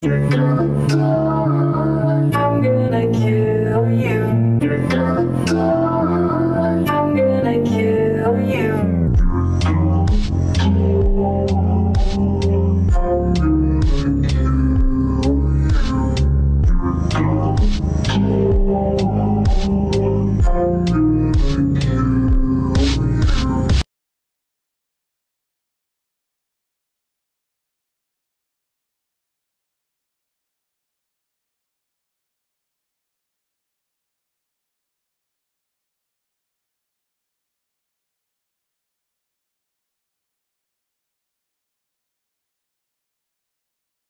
Through, through,